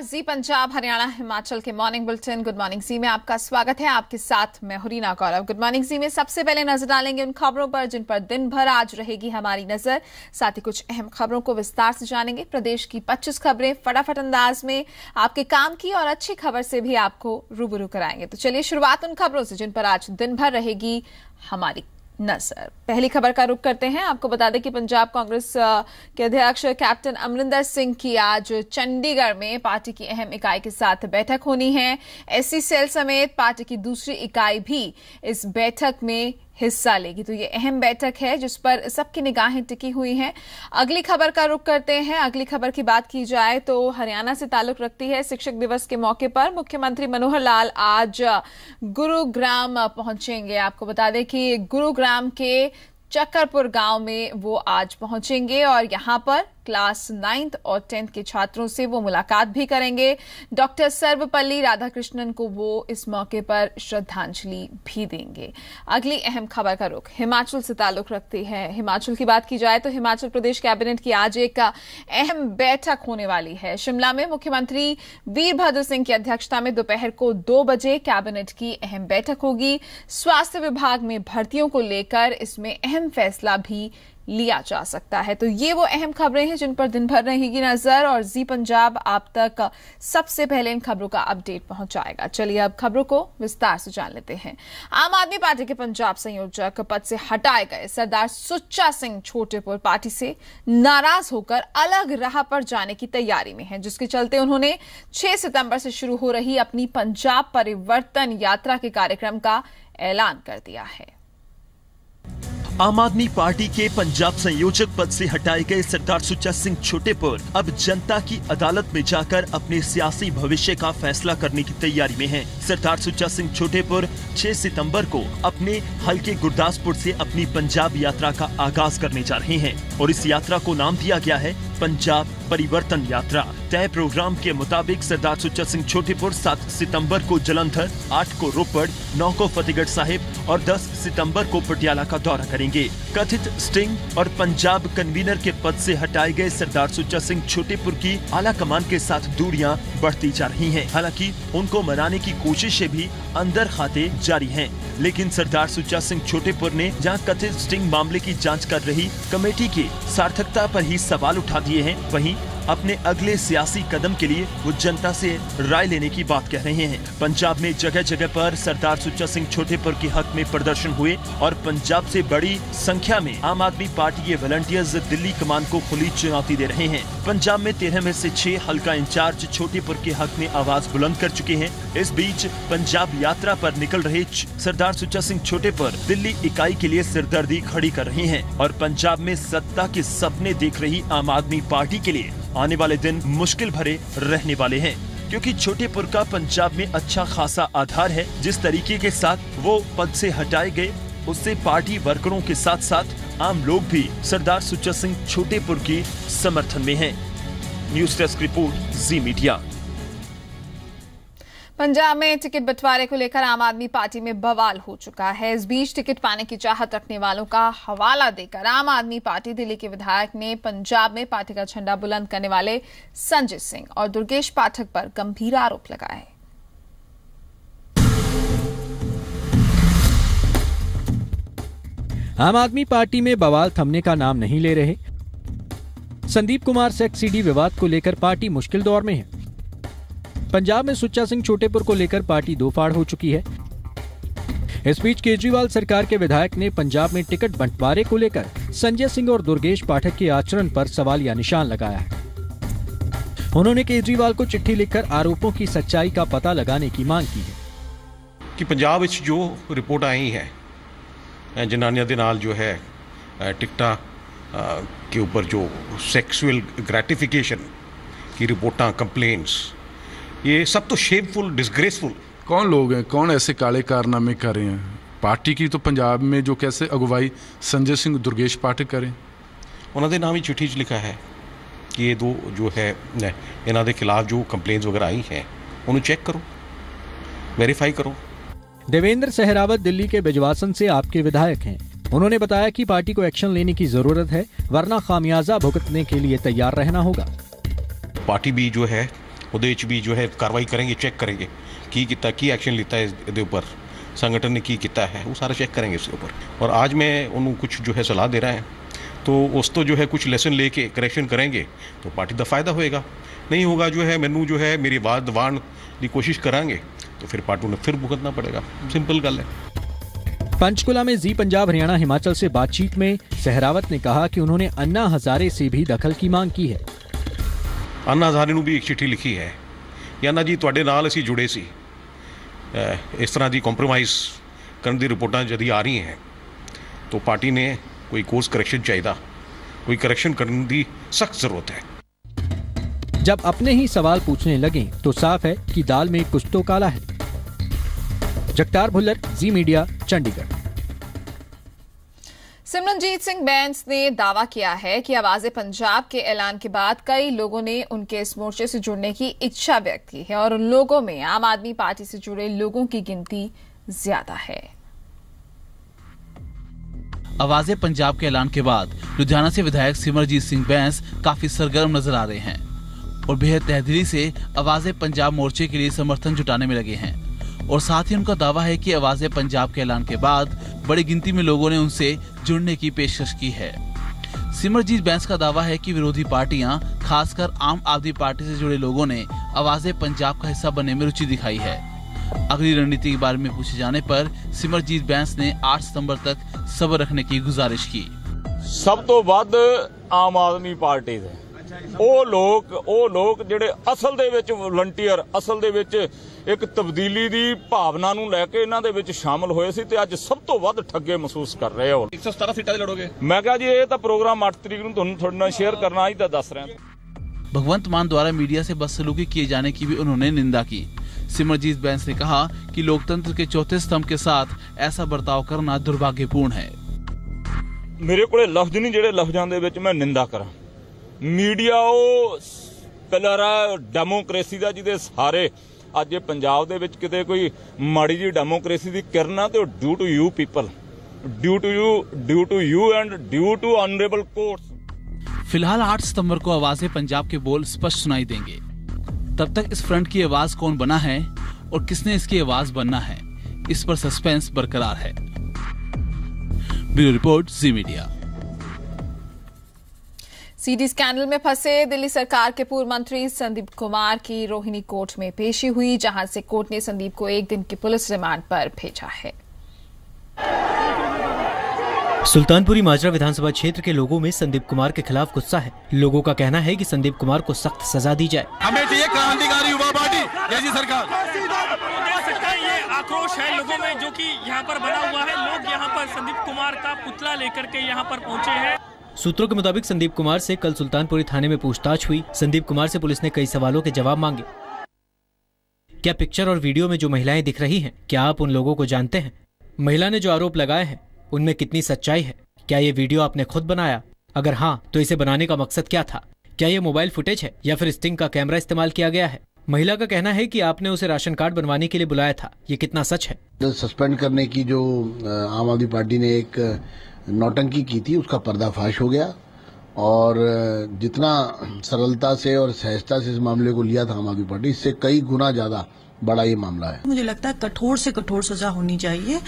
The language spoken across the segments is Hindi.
नमस्कार जी, पंजाब, हरियाणा, हिमाचल के morning bulletin good morning ji में आपका स्वागत है। आपके साथ मैं हुरीना गौरव गुड मॉर्निंग जी में सबसे पहले नज़र डालेंगे उन खबरों पर जिन पर दिन भर आज रहेगी हमारी नज़र। साथ ही कुछ अहम खबरों को विस्तार से जानेंगे। प्रदेश की 25 खबरें फटाफट अंदाज में आपके काम की और अच्छी खबर से भी आपको रूबरू कराएँगे। तो चलिए शुरुआत उन खबरों से जिन पर आज दिन भर रहेगी हमारी नज़र पहली खबर का रुख करते हैं। आपको बता दें कि पंजाब कांग्रेस के अध्यक्ष कैप्टन अमरिंदर सिंह की आज चंडीगढ़ में पार्टी की अहम इकाई के साथ बैठक होनी है। एससी सेल समेत पार्टी की दूसरी इकाई भी इस बैठक में हिस्सा लेगी। तो ये अहम बैठक है, जिस पर सबकी निगाहें टिकी हुई हैं। अगली खबर का रुख करते हैं। अगली खबर की बात की जाए तो हरियाणा से ताल्लुक रखती है शिक्षक दिवस के मौके पर। मुख्यमंत्री मनोहर लाल आज गुरुग्राम पहुँचेंगे। आपको बता दें कि गुरुग्राम के चक्करपुर गाँव में वो आज पहुँचेंगे और यहाँ पर क्लास नाइन्थ और टेंथ के छात्रों से वो मुलाकात भी करेंगे। डॉक्टर सर्वपल्ली राधाकृष्णन को वो इस मौके पर श्रद्धांजलि भी देंगे। अगली अहम खबर का रुख, हिमाचल से ताल्लुक रखती है। हिमाचल की बात की जाए तो हिमाचल प्रदेश कैबिनेट की आज एक अहम बैठक होने वाली है। शिमला में मुख्यमंत्री वीरभद्र सिंह की अध्यक्षता में दोपहर को दो बजे कैबिनेट की अहम बैठक होगी। स्वास्थ्य विभाग में भर्तियों को लेकर इसमें अहम फैसला भी लिया जा सकता है। तो ये वो अहम खबरें हैं जिन पर दिन भर रहेगी नज़र और जी पंजाब आप तक सबसे पहले इन खबरों का अपडेट पहुंचाएगा। चलिए अब खबरों को विस्तार से जान लेते हैं। आम आदमी पार्टी के पंजाब संयोजक पद से हटाए गए सरदार सुच्चा सिंह छोटेपुर पार्टी से नाराज़ होकर अलग राह पर जाने की तैयारी में है, जिसके चलते उन्होंने 6 सितंबर से शुरू हो रही अपनी पंजाब परिवर्तन यात्रा के कार्यक्रम का ऐलान कर दिया है। आम आदमी पार्टी के पंजाब संयोजक पद से हटाए गए सरदार सुचा सिंह छोटेपुर अब जनता की अदालत में जाकर अपने सियासी भविष्य का फैसला करने की तैयारी में हैं। सरदार सुचा सिंह छोटेपुर 6 सितंबर को अपने हल्के गुरदासपुर से अपनी पंजाब यात्रा का आगाज़ करने जा रहे हैं और इस यात्रा को नाम दिया गया है पंजाब परिवर्तन यात्रा तय प्रोग्राम के मुताबिक सरदार सुच्चा सिंह छोटेपुर 7 सितंबर को जलंधर 8 को रोपड़ 9 को फतेहगढ़ साहिब और 10 सितंबर को पटियाला का दौरा करेंगे कथित स्टिंग और पंजाब कन्वीनर के पद से हटाए गए सरदार सुच्चा सिंह छोटेपुर की आला कमान के साथ दूरियाँ बढ़ती जा रही हैं। हालाँकि, उनको मनाने की कोशिशें भी अंदर खाते जारी हैं। लेकिन सरदार सुच्चा सिंह छोटेपुर ने जहाँ कथित स्टिंग मामले की जाँच कर रही कमेटी के सार्थकता आरोप ही सवाल उठा दिए हैं वहीं अपने अगले सियासी कदम के लिए वो जनता से राय लेने की बात कह रहे हैं। पंजाब में जगह जगह पर सरदार सुच्चा सिंह छोटेपुर के हक में प्रदर्शन हुए और पंजाब से बड़ी संख्या में आम आदमी पार्टी के वॉलंटियर्स दिल्ली कमान को खुली चुनौती दे रहे हैं। पंजाब में तेरह में से छह हल्का इंचार्ज छोटेपुर के हक में आवाज़ बुलंद कर चुके हैं। इस बीच पंजाब यात्रा पर निकल रहे सरदार सुच्चा सिंह छोटेपुर दिल्ली इकाई के लिए सिरदर्दी खड़ी कर रहे हैं और पंजाब में सत्ता के सपने देख रही आम आदमी पार्टी के लिए। आने वाले दिन मुश्किल भरे रहने वाले हैं, क्योंकि छोटेपुर का पंजाब में अच्छा खासा आधार है जिस तरीके के साथ वो पद से हटाए गए, उससे पार्टी वर्करों के साथ साथ आम लोग भी सरदार सुच्चा सिंह छोटेपुर की समर्थन में हैं। News desk report, Zee media Punjab में टिकट बंटवारे को लेकर आम आदमी पार्टी में बवाल हो चुका है। इस बीच टिकट पाने की चाहत रखने वालों का हवाला देकर आम आदमी पार्टी दिल्ली के विधायक ने पंजाब में पार्टी का झंडा बुलंद करने वाले संजय सिंह और दुर्गेश पाठक पर गंभीर आरोप लगाए। आम आदमी पार्टी में बवाल थमने का नाम नहीं ले रहे। संदीप कुमार सेक्स सीडी विवाद को लेकर पार्टी मुश्किल दौर में है। पंजाब में सुच्चा सिंह छोटेपुर को लेकर पार्टी दो फाड़ हो चुकी है इस बीच केजरीवाल सरकार के विधायक ने पंजाब में टिकट बंटवारे को लेकर संजय सिंह और दुर्गेश पाठक के आचरण पर सवाल या निशान लगाया है उन्होंने केजरीवाल को चिट्ठी लिखकर आरोपों की सच्चाई का पता लगाने की मांग की है ਕਿ ਪੰਜਾਬ ਵਿੱਚ ਜੋ ਰਿਪੋਰਟ ਆਈ ਹੈ ਅ, ਜਨਾਨੀਆਂ ਦੇ ਨਾਲ ਜੋ ਹੈ ਅ, ਟਿਕਟਾਂ ਅ, के ऊपर जो सेक्सुअल ग्रेटिफिकेशन की रिपोर्टां कंप्लेंट्स ये सब तो शेमफुल डिसग्रेसफुल कौन लोग हैं? कौन ऐसे काले कारनामे कर रहे हैं? पार्टी की तो पंजाब में जो कैसे अगुवाई संजय सिंह दुर्गेश पाठक करें? उन्होंने नाम ही चिट्ठी लिखा है कि ये दो जो है इन्होंने खिलाफ जो कंप्लेन वगैरह आई हैं उन्हें चेक करो वेरीफाई करो। देवेंद्र सहरावत दिल्ली के बिजवासन से आपके विधायक हैं। उन्होंने बताया कि पार्टी को एक्शन लेने की ज़रूरत है वरना खामियाजा भुगतने के लिए तैयार रहना होगा। पार्टी भी जो है उदयच भी जो है कार्रवाई करेंगे चेक करेंगे की किता की एक्शन लिता है इसके ऊपर संगठन ने की किता है वो सारा चेक करेंगे इसके ऊपर और आज मैं उन्हें कुछ जो है सलाह दे रहा है तो उस तो जो है कुछ लेसन लेके करेक्शन करेंगे तो पार्टी का फ़ायदा होएगा नहीं होगा जो है मैनू जो है मेरी वाद दबाण की कोशिश करेंगे तो फिर पार्टी ने फिर भुगतना पड़ेगा सिंपल गल है पंचकुला में जी पंजाब, हरियाणा, हिमाचल से बातचीत में सहरावत ने कहा कि उन्होंने अन्ना हजारे से भी दखल की मांग की है। ਅੰਨਾ ਹਜ਼ਾਰੇ ਨੂੰ ਵੀ ਇੱਕ ਚਿੱਠੀ ਲਿਖੀ ਹੈ ਕਿ ਅੰਨਾ ਜੀ ਤੁਹਾਡੇ ਨਾਲ ਅਸੀਂ ਜੁੜੇ ਸੀ ਅਹ ਇਸ ਤਰ੍ਹਾਂ ਦੀ ਕੰਪਰੋਮਾਈਜ਼ ਕਰਨ ਦੀ ਰਿਪੋਰਟਾਂ ਜਦੀ ਆ ਰਹੀਆਂ ਹੈ ਤਾਂ ਪਾਰਟੀ ਨੇ ਕੋਈ ਕੋਰਸ ਕਰੈਕਸ਼ਨ ਚਾਹੀਦਾ ਕੋਈ ਕਰੈਕਸ਼ਨ ਕਰਨ ਦੀ ਸਖਤ ਜ਼ਰੂਰਤ ਹੈ जब अपने ही सवाल पूछने लगे तो साफ है कि दाल में कुछ तो काला है जगतार भुल्लर जी मीडिया चंडीगढ़ सिमरनजीत सिंह बैंस ने दावा किया है कि आवाज़ पंजाब के ऐलान के बाद कई लोगों ने उनके इस मोर्चे से जुड़ने की इच्छा व्यक्त की है और उन लोगों में आम आदमी पार्टी से जुड़े लोगों की गिनती ज़्यादा है। आवाज़ पंजाब के ऐलान के बाद लुधियाना से विधायक सिमरजीत सिंह बैंस काफ़ी सरगर्म नज़र आ रहे हैं और बेहद तहदीली से आवाज़ पंजाब मोर्चे के लिए समर्थन जुटाने में लगे हैं। और साथ ही उनका दावा है कि आवाजें पंजाब के ऐलान के बाद बड़ी गिनती में लोगों ने उनसे जुड़ने की पेशकश की है सिमरजीत बैंस का दावा है कि विरोधी पार्टियां खासकर आम आदमी पार्टी से जुड़े लोगों ने आवाजें पंजाब का हिस्सा बनने में रुचि दिखाई है अगली रणनीति के बारे में पूछे जाने पर सिमरजीत बैंस ने 8 सितंबर तक सब्र रखने की गुजारिश की ਸਭ ਤੋਂ ਵੱਧ ਆਮ ਆਦਮੀ ਪਾਰਟੀ ਦੇ ਉਹ ਲੋਕ ਉਹ ਲੋਕ ਜਿਹੜੇ ਅਸਲ ਦੇ ਵਿੱਚ ਵਲੰਟੀਅਰ ਅਸਲ ਦੇ ਵਿੱਚ ਇੱਕ ਤਬਦੀਲੀ ਦੀ ਭਾਵਨਾ ਨੂੰ ਲੈ ਕੇ ਇਹਨਾਂ ਦੇ ਵਿੱਚ ਸ਼ਾਮਲ ਹੋਏ ਸੀ ਤੇ ਅੱਜ ਸਭ ਤੋਂ ਵੱਧ ਠੱਗੇ ਮਹਿਸੂਸ ਕਰ ਰਹੇ ਹੋ 117 ਸੀਟਾਂ ਦੇ ਲੜੋਗੇ ਮੈਂ ਕਿਹਾ ਜੀ ਇਹ ਤਾਂ ਪ੍ਰੋਗਰਾਮ 8 ਤਰੀਕ ਨੂੰ ਤੁਹਾਨੂੰ ਤੁਹਾਡੇ ਨਾਲ ਸ਼ੇਅਰ ਕਰਨਾ ਹੀ ਤਾਂ ਦੱਸ ਰਿਹਾ भगवंत मान द्वारा मीडिया से बदसलूकी किए जाने की भी उन्होंने निंदा की सिमरजीत बैंस ने कहा कि लोकतंत्र के चौथे स्तंभ के साथ ऐसा बर्ताव करना दुर्भाग्यपूर्ण है ਮੇਰੇ ਕੋਲੇ ਲਫ਼ਜ਼ ਨਹੀਂ ਜਿਹੜੇ ਲਫ਼ਜ਼ਾਂ ਦੇ ਵਿੱਚ ਮੈਂ ਨਿੰਦਾ ਕਰਾਂ ਮੀਡੀਆ ਉਹ ਪਿਲਰ ਆ ਡੈਮੋਕ੍ਰੇਸੀ ਦਾ ਜਿਹਦੇ ਸਾਰੇ अजे पंजाब ਪੰਜਾਬ ਦੇ ਵਿੱਚ ਕਿਤੇ ਕੋਈ ਮਾੜੀ ਜੀ ਡੈਮੋਕ੍ਰੇਸੀ ਦੀ ਕਿਰਨ ਆ ਤੇ due to you people due to you due to to honourable court फ़िलहाल 8 सितंबर को आवाज़ें पंजाब के बोल स्पष्ट सुनाई देंगे। तब तक इस फ्रंट की आवाज़ कौन बना है और किसने इसकी आवाज़ बनना है, इस पर सस्पेंस बरकरार है। Bureau report, Zee media. CD scandal में फंसे दिल्ली सरकार के पूर्व मंत्री संदीप कुमार की रोहिणी कोर्ट में पेशी हुई जहाँ से कोर्ट ने संदीप को एक दिन की पुलिस रिमांड पर भेजा है। सुल्तानपुरी माजरा विधानसभा क्षेत्र के लोगों में संदीप कुमार के खिलाफ गुस्सा है। लोगों का कहना है कि संदीप कुमार को सख्त सजा दी जाए। हमें चाहिए क्रांतिकारी युवा पार्टी जैसी सरकार। ये आक्रोश है लोगों में जो कि यहाँ पर बना हुआ है। लोग यहाँ पर संदीप कुमार का पुतला लेकर के यहाँ पर पहुँचे हैं। सूत्रों के मुताबिक संदीप कुमार से कल सुल्तानपुरी थाने में पूछताछ हुई। संदीप कुमार से पुलिस ने कई सवालों के जवाब मांगे। क्या पिक्चर और वीडियो में जो महिलाएँ दिख रही हैं, क्या आप उन लोगों को जानते हैं? महिला ने जो आरोप लगाए हैं, उनमें कितनी सच्चाई है? क्या ये वीडियो आपने खुद बनाया? अगर हाँ तो इसे बनाने का मकसद क्या था? क्या ये मोबाइल फुटेज है, या फिर स्टिंग का कैमरा इस्तेमाल किया गया है? महिला का कहना है कि आपने उसे राशन कार्ड बनवाने के लिए बुलाया था। ये कितना सच है? सस्पेंड करने की जो आम आदमी पार्टी ने एक नौटंकी की थी, उसका पर्दाफाश हो गया। और जितना सरलता से और सहजता से इस मामले को लिया था आम आदमी पार्टी, इससे कई गुना ज़्यादा बड़ा ये मामला है। मुझे लगता है कठोर से कठोर सजा होनी चाहिए।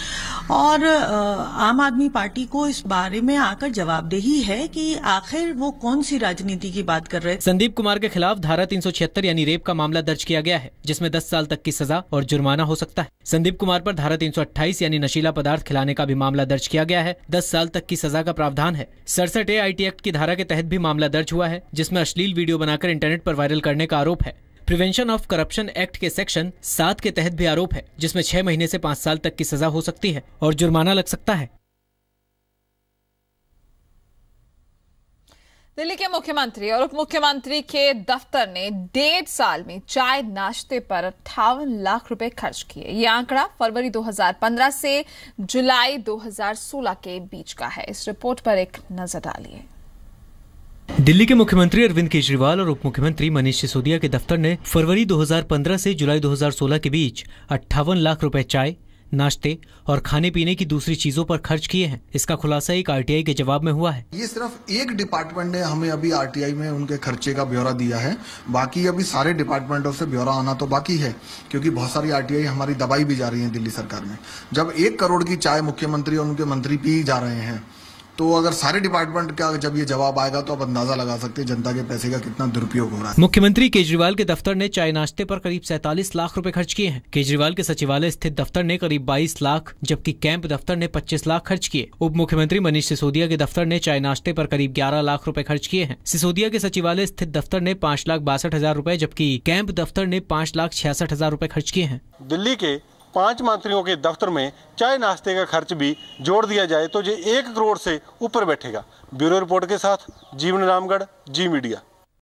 और आम आदमी पार्टी को इस बारे में आकर जवाबदेही है कि आखिर वो कौन सी राजनीति की बात कर रहे संदीप कुमार के खिलाफ धारा 376 यानी रेप का मामला दर्ज किया गया है जिसमें 10 साल तक की सजा और जुर्माना हो सकता है। संदीप कुमार पर धारा 328 यानी नशीला पदार्थ खिलाने का भी मामला दर्ज किया गया है। 10 साल तक की सजा का प्रावधान है। सड़सठ ए आई एक्ट की धारा के तहत भी मामला दर्ज हुआ है जिसमें अश्लील वीडियो बनाकर इंटरनेट पर वायरल करने का आरोप है। प्रिवेंशन ऑफ़ करप्शन एक्ट के सेक्शन सात के तहत भी आरोप है, जिसमें छह महीने से पाँच साल तक की सजा हो सकती है और जुर्माना लग सकता है। दिल्ली के मुख्यमंत्री और उप मुख्यमंत्री के दफ्तर ने डेढ़ साल में चाय नाश्ते पर अट्ठावन लाख रुपए खर्च किए। ये आंकड़ा फरवरी 2015 से जुलाई 2016 के बीच का है। इस रिपोर्ट पर एक नज़र डालिए। दिल्ली के मुख्यमंत्री अरविंद केजरीवाल और उप मुख्यमंत्री मनीष सिसोदिया के दफ्तर ने फरवरी 2015 से जुलाई 2016 के बीच अट्ठावन लाख रुपए चाय, नाश्ते और खाने पीने की दूसरी चीज़ों पर खर्च किए हैं। इसका खुलासा एक आरटीआई के जवाब में हुआ है। ये सिर्फ़ एक डिपार्टमेंट ने हमें अभी आरटीआई में उनके खर्चे का ब्यौरा दिया है। बाकी अभी सारे डिपार्टमेंटों से ब्यौरा आना तो बाकी है, क्योंकि बहुत सारी आरटीआई हमारी दबाई भी जा रही है दिल्ली सरकार में। जब एक करोड़ की चाय मुख्यमंत्री और उनके मंत्री पी जा रहे हैं तो अगर सारे डिपार्टमेंट का जब ये जवाब आएगा तो आप अंदाज़ा लगा सकते हैं जनता के पैसे का कितना दुरुपयोग हो रहा है। मुख्यमंत्री केजरीवाल के दफ्तर ने चाय नाश्ते पर करीब सैतालीस लाख रुपए खर्च किए हैं। केजरीवाल के सचिवालय स्थित दफ्तर ने करीब 22 लाख जबकि कैंप दफ्तर ने 25 लाख खर्च किए। उप मुख्यमंत्री मनीष सिसोदिया के दफ्तर ने चाय नाश्ते पर करीब 11 लाख रूपए खर्च किए हैं। सिसोदिया के सचिवालय स्थित दफ्तर ने पाँच लाख बासठ हज़ार रूपए जबकि कैंप दफ्तर ने पाँच लाख छियासठ हज़ार रूपए खर्च किए हैं। दिल्ली के पाँच मंत्रियों के दफ्तर में चाय नाश्ते का खर्च भी जोड़ दिया जाए तो ये एक करोड़ से ऊपर बैठेगा। ब्यूरो रिपोर्ट के साथ, जीवन रामगढ़, जी मीडिया।